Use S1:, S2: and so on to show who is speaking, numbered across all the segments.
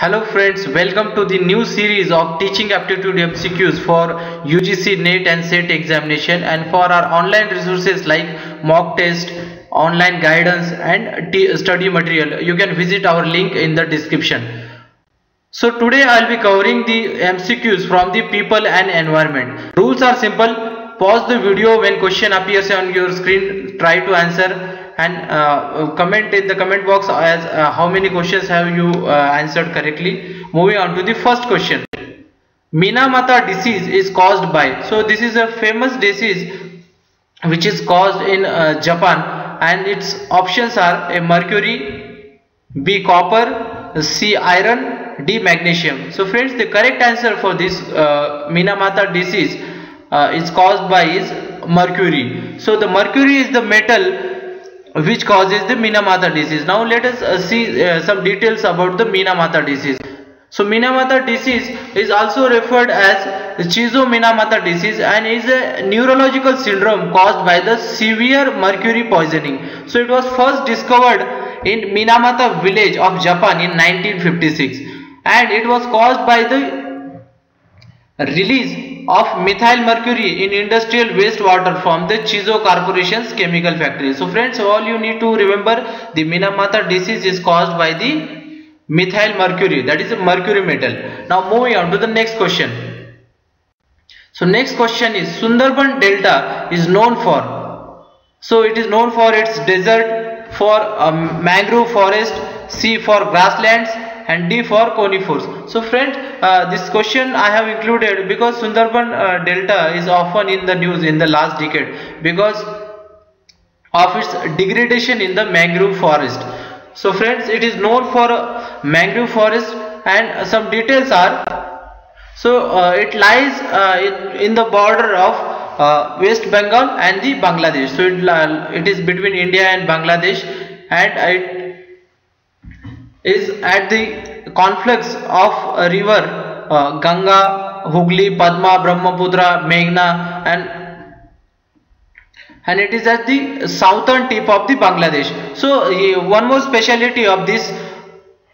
S1: Hello friends, welcome to the new series of teaching aptitude MCQs for UGC NET and SET examination and for our online resources like mock test, online guidance and study material. You can visit our link in the description. So today I will be covering the MCQs from the people and environment. Rules are simple. Pause the video when question appears on your screen. Try to answer and uh, comment in the comment box as uh, how many questions have you uh, answered correctly. Moving on to the first question. Minamata disease is caused by so this is a famous disease which is caused in uh, japan. And its options are a mercury b copper c iron d magnesium. So friends the correct answer for this uh, minamata disease is caused by is mercury. So the mercury is the metal which causes the Minamata disease. Now let us uh, see uh, some details about the Minamata disease. So Minamata disease is also referred as Chisso-Minamata disease and is a neurological syndrome caused by the severe mercury poisoning. So it was first discovered in Minamata village of Japan in 1956 and it was caused by the release of methyl mercury in industrial wastewater from the Chisso Corporation's chemical factory. So friends, all you need to remember the Minamata disease is caused by the methyl mercury that is a mercury metal. Now moving on to the next question. So next question is Sundarban Delta is known for. So it is known for its desert, for um, mangrove forest, C for grasslands and D for conifers. So friends, uh, this question I have included because Sundarban uh, Delta is often in the news in the last decade because of its degradation in the mangrove forest. So friends, it is known for uh, mangrove forest and some details are so uh, it lies uh, in, in, the border of uh, West Bengal and the Bangladesh. So it, it is between India and Bangladesh and it is at the conflux of a river uh, Ganga, Hooghly, Padma, Brahmaputra, Meghna and and it is at the southern tip of the Bangladesh. So uh, one more speciality of this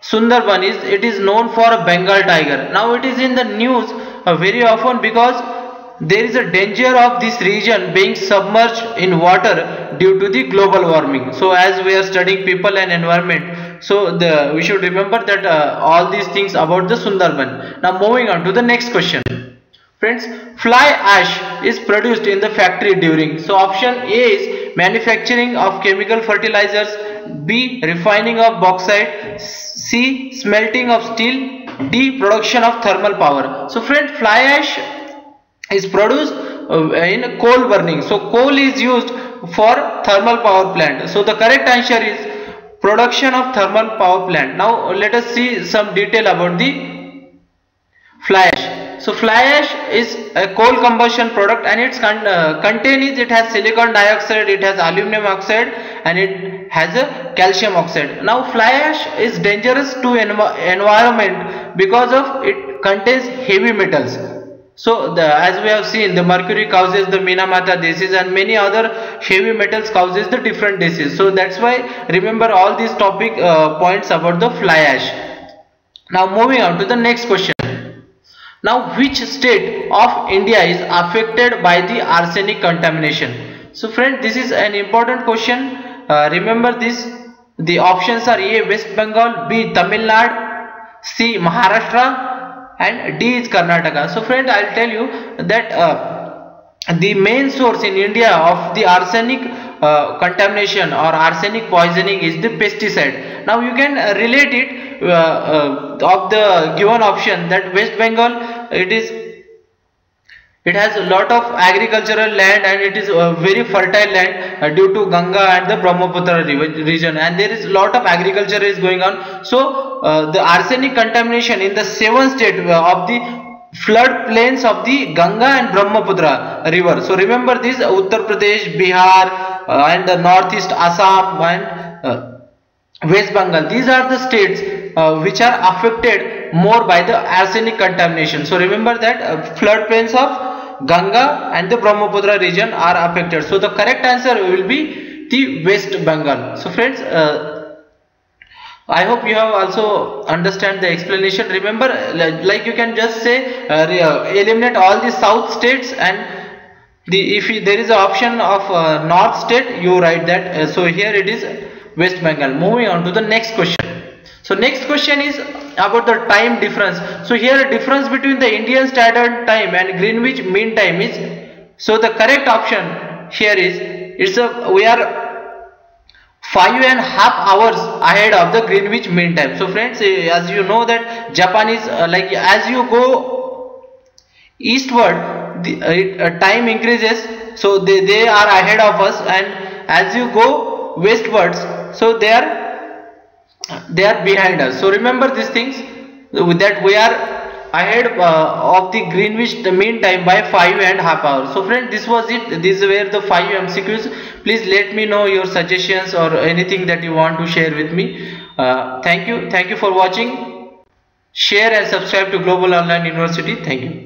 S1: Sundarban is it is known for a Bengal tiger. Now it is in the news uh, very often because there is a danger of this region being submerged in water due to the global warming. So as we are studying people and environment so the we should remember that uh, all these things about the Sundarban. Now moving on to the next question. Friends, fly ash is produced in the factory during. So option A is manufacturing of chemical fertilizers, B refining of bauxite, C smelting of steel, D production of thermal power. So friend, fly ash is produced uh, in coal burning. So coal is used for thermal power plant. So the correct answer is production of thermal power plant. Now let us see some detail about the fly ash. So fly ash is a coal combustion product and its con uh, it has silicon dioxide it has aluminum oxide and it has a calcium oxide. Now fly ash is dangerous to env environment because of it contains heavy metals so the, as we have seen the mercury causes the Minamata disease and many other heavy metals causes the different disease. So that's why remember all these topic uh, points about the fly ash. Now moving on to the next question. Now which state of India is affected by the arsenic contamination? So friend this is an important question. Uh, remember this the options are A West Bengal, B Tamil Nadu, C Maharashtra and D is Karnataka. So friend I will tell you that uh, the main source in India of the arsenic uh, contamination or arsenic poisoning is the pesticide. Now you can uh, relate it uh, uh, of the given option that West Bengal it is it has a lot of agricultural land and it is a very fertile land uh, due to Ganga and the Brahmaputra region and there is a lot of agriculture is going on. So uh, the arsenic contamination in the seven state uh, of the flood plains of the Ganga and Brahmaputra river. So remember this Uttar Pradesh, Bihar uh, and the northeast Assam and uh, West Bengal. These are the states uh, which are affected more by the arsenic contamination. So remember that uh, flood plains of Ganga and the Brahmaputra region are affected. So the correct answer will be the West Bengal. So friends, uh, I hope you have also understand the explanation. Remember, like you can just say uh, uh, eliminate all the south states and the if there is an option of uh, north state, you write that. Uh, so here it is West Bengal. Moving on to the next question. So next question is about the time difference. So here difference between the Indian Standard Time and Greenwich Mean Time is. So the correct option here is it's a we are five and half hours ahead of the Greenwich Mean Time. So friends, as you know that Japan is uh, like as you go eastward, the uh, uh, time increases. So they, they are ahead of us, and as you go westwards, so they are they are behind us. So remember these things that we are ahead uh, of the Greenwich mean time by 5 and half hours. So friend this was it. These were the 5 MCQs. Please let me know your suggestions or anything that you want to share with me. Uh, thank you. Thank you for watching. Share and subscribe to Global Online University. Thank you.